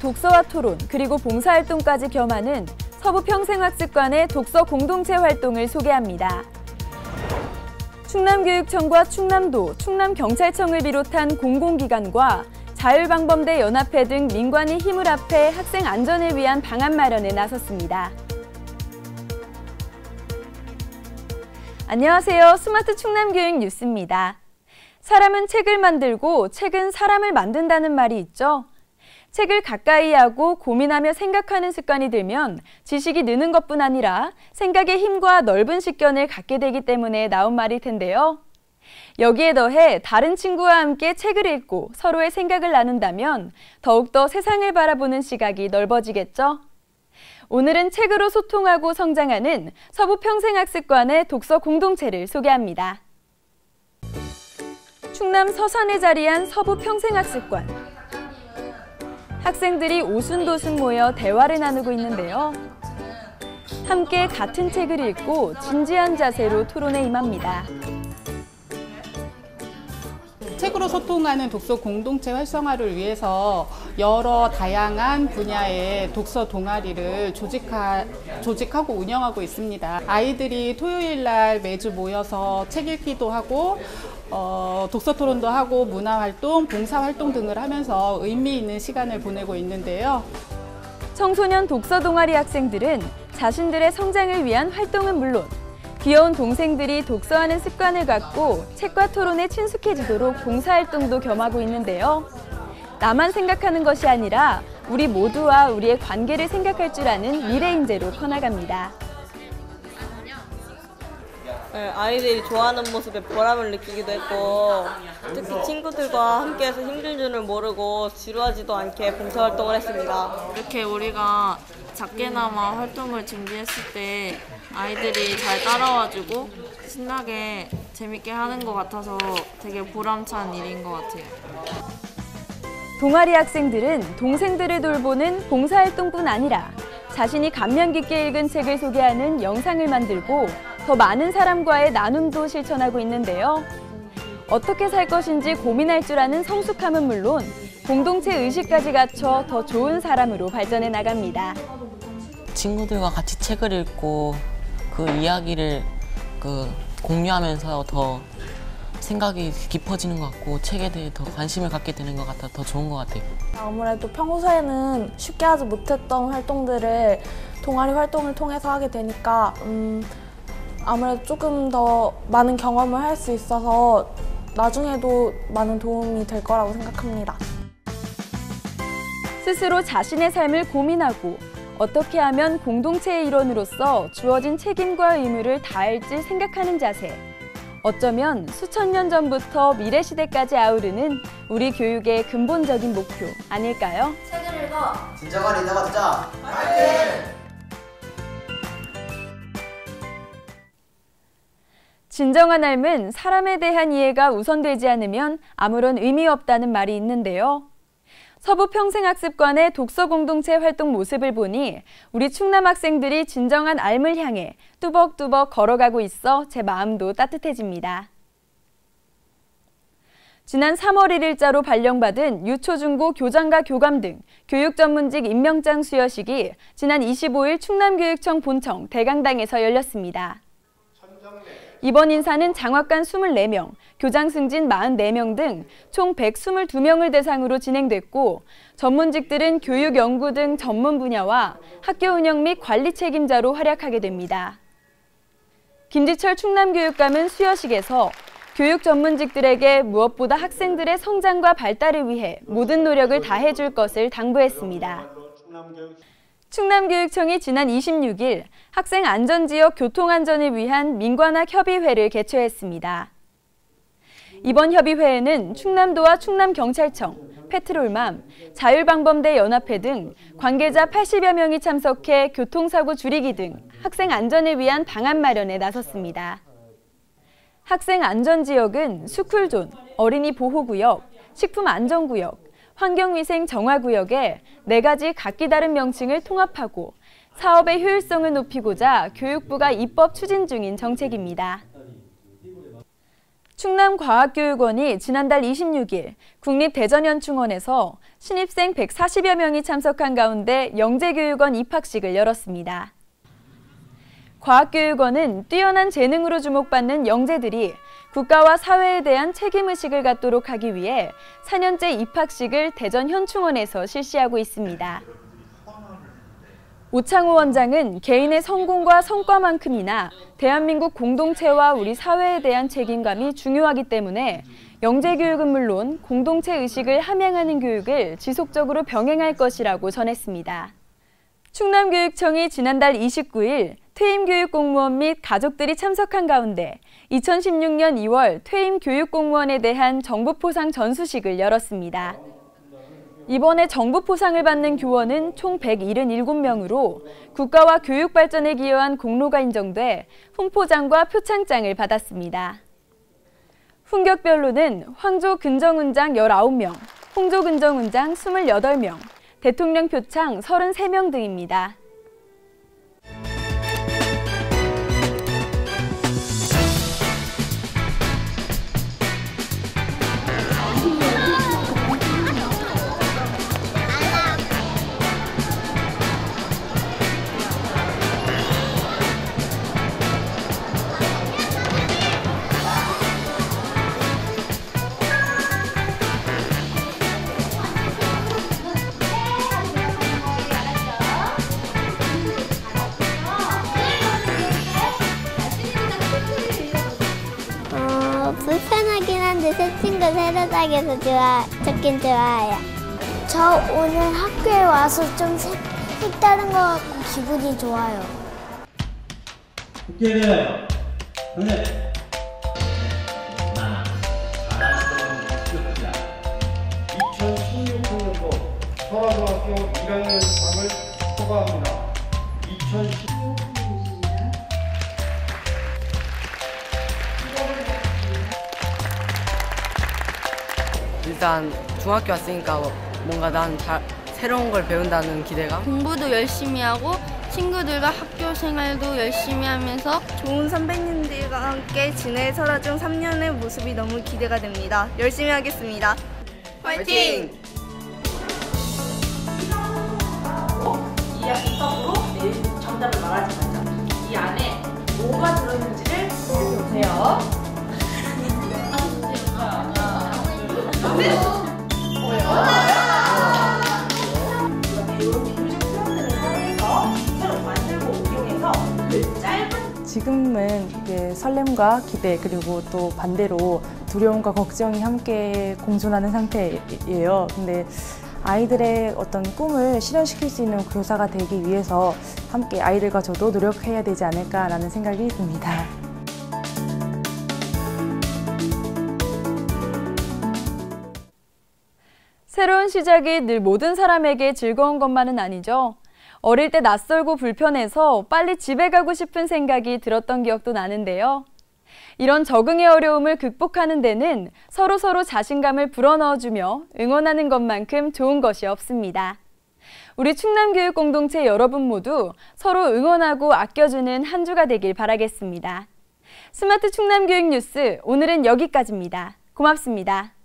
독서와 토론 그리고 봉사활동까지 겸하는 서부평생학습관의 독서 공동체 활동을 소개합니다. 충남교육청과 충남도, 충남경찰청을 비롯한 공공기관과 자율방범대 연합회 등 민관이 힘을 합해 학생 안전을 위한 방안 마련에 나섰습니다. 안녕하세요. 스마트 충남교육 뉴스입니다. 사람은 책을 만들고 책은 사람을 만든다는 말이 있죠. 책을 가까이 하고 고민하며 생각하는 습관이 들면 지식이 느는 것뿐 아니라 생각의 힘과 넓은 식견을 갖게 되기 때문에 나온 말일 텐데요. 여기에 더해 다른 친구와 함께 책을 읽고 서로의 생각을 나눈다면 더욱더 세상을 바라보는 시각이 넓어지겠죠? 오늘은 책으로 소통하고 성장하는 서부평생학습관의 독서 공동체를 소개합니다. 충남 서산에 자리한 서부평생학습관. 학생들이 오순도순 모여 대화를 나누고 있는데요. 함께 같은 책을 읽고 진지한 자세로 토론에 임합니다. 책으로 소통하는 독서 공동체 활성화를 위해서 여러 다양한 분야의 독서 동아리를 조직하, 조직하고 운영하고 있습니다. 아이들이 토요일 날 매주 모여서 책 읽기도 하고 어, 독서 토론도 하고 문화 활동, 봉사 활동 등을 하면서 의미 있는 시간을 보내고 있는데요. 청소년 독서 동아리 학생들은 자신들의 성장을 위한 활동은 물론 귀여운 동생들이 독서하는 습관을 갖고 책과 토론에 친숙해지도록 봉사활동도 겸하고 있는데요. 나만 생각하는 것이 아니라 우리 모두와 우리의 관계를 생각할 줄 아는 미래 인재로 커나갑니다. 네, 아이들이 좋아하는 모습에 보람을 느끼기도 했고 특히 친구들과 함께해서 힘든 줄을 모르고 지루하지도 않게 봉사 활동을 했습니다. 이렇게 우리가 작게나마 활동을 준비했을 때 아이들이 잘 따라와주고 신나게 재밌게 하는 것 같아서 되게 보람찬 일인 것 같아요. 동아리 학생들은 동생들을 돌보는 봉사활동뿐 아니라 자신이 감명 깊게 읽은 책을 소개하는 영상을 만들고 더 많은 사람과의 나눔도 실천하고 있는데요. 어떻게 살 것인지 고민할 줄 아는 성숙함은 물론 공동체 의식까지 갖춰 더 좋은 사람으로 발전해 나갑니다. 친구들과 같이 책을 읽고 그 이야기를 그 공유하면서 더 생각이 깊어지는 것 같고 책에 대해 더 관심을 갖게 되는 것 같아 더 좋은 것 같아요. 아무래도 평소에는 쉽게 하지 못했던 활동들을 동아리 활동을 통해서 하게 되니까 음, 아무래도 조금 더 많은 경험을 할 수 있어서 나중에도 많은 도움이 될 거라고 생각합니다. 스스로 자신의 삶을 고민하고 어떻게 하면 공동체의 일원으로서 주어진 책임과 의무를 다할지 생각하는 자세. 어쩌면 수천 년 전부터 미래 시대까지 아우르는 우리 교육의 근본적인 목표 아닐까요? 책을 읽어 진정한 리더가 되자. 파이팅! 진정한 삶은 사람에 대한 이해가 우선되지 않으면 아무런 의미 없다는 말이 있는데요. 서부 평생학습관의 독서 공동체 활동 모습을 보니 우리 충남 학생들이 진정한 삶을 향해 뚜벅뚜벅 걸어가고 있어 제 마음도 따뜻해집니다. 지난 3월 1일자로 발령받은 유초중고 교장과 교감 등 교육 전문직 임명장 수여식이 지난 25일 충남교육청 본청 대강당에서 열렸습니다. 이번 인사는 장학관 24명, 교장 승진 44명 등 총 122명을 대상으로 진행됐고 전문직들은 교육 연구 등 전문 분야와 학교 운영 및 관리 책임자로 활약하게 됩니다. 김지철 충남교육감은 수여식에서 교육 전문직들에게 무엇보다 학생들의 성장과 발달을 위해 모든 노력을 다해줄 것을 당부했습니다. 충남교육청이 지난 26일 학생 안전지역 교통안전을 위한 민관학 협의회를 개최했습니다. 이번 협의회에는 충남도와 충남경찰청, 페트롤맘, 자율방범대 연합회 등 관계자 80여 명이 참석해 교통사고 줄이기 등 학생 안전을 위한 방안 마련에 나섰습니다. 학생 안전지역은 스쿨존, 어린이 보호구역, 식품 안전구역, 환경위생 정화구역에 네 가지 각기 다른 명칭을 통합하고 사업의 효율성을 높이고자 교육부가 입법 추진 중인 정책입니다. 충남과학교육원이 지난달 26일 국립대전연충원에서 신입생 140여 명이 참석한 가운데 영재교육원 입학식을 열었습니다. 과학교육원은 뛰어난 재능으로 주목받는 영재들이 국가와 사회에 대한 책임의식을 갖도록 하기 위해 4년째 입학식을 대전 현충원에서 실시하고 있습니다. 오창호 원장은 개인의 성공과 성과만큼이나 대한민국 공동체와 우리 사회에 대한 책임감이 중요하기 때문에 영재 교육은 물론 공동체 의식을 함양하는 교육을 지속적으로 병행할 것이라고 전했습니다. 충남교육청이 지난달 29일 퇴임 교육 공무원 및 가족들이 참석한 가운데 2016년 2월 퇴임 교육 공무원에 대한 정부 포상 전수식을 열었습니다. 이번에 정부 포상을 받는 교원은 총 177명으로 국가와 교육 발전에 기여한 공로가 인정돼 훈포장과 표창장을 받았습니다. 훈격별로는 황조 근정훈장 19명, 홍조 근정훈장 28명, 대통령 표창 33명 등입니다. 사귀어서 좋아, 좋긴 좋아요. 저 오늘 학교에 와서 좀 색, 색다른 것 같고 기분이 좋아요. 국회에 기억이다 2016학년도 설화중학교 1학년 수학을 초과합니다 2010 일단 중학교 왔으니까 뭔가 난 잘, 새로운 걸 배운다는 기대감? 공부도 열심히 하고 친구들과 학교 생활도 열심히 하면서 좋은 선배님들과 함께 지낼 설화중 3년의 모습이 너무 기대가 됩니다. 열심히 하겠습니다. 화이팅! 이야기 떡으로 내일 정답을 말하지 말자. 이 안에 뭐가 들어있는지를 보세요. 지금은 이게 설렘과 기대 그리고 또 반대로 두려움과 걱정이 함께 공존하는 상태예요. 근데 아이들의 어떤 꿈을 실현시킬 수 있는 교사가 되기 위해서 함께 아이들과 저도 노력해야 되지 않을까라는 생각이 듭니다. 새로운 시작이 늘 모든 사람에게 즐거운 것만은 아니죠. 어릴 때 낯설고 불편해서 빨리 집에 가고 싶은 생각이 들었던 기억도 나는데요. 이런 적응의 어려움을 극복하는 데는 서로 서로 자신감을 불어넣어주며 응원하는 것만큼 좋은 것이 없습니다. 우리 충남교육 공동체 여러분 모두 서로 응원하고 아껴주는 한 주가 되길 바라겠습니다. 스마트 충남교육 뉴스 오늘은 여기까지입니다. 고맙습니다.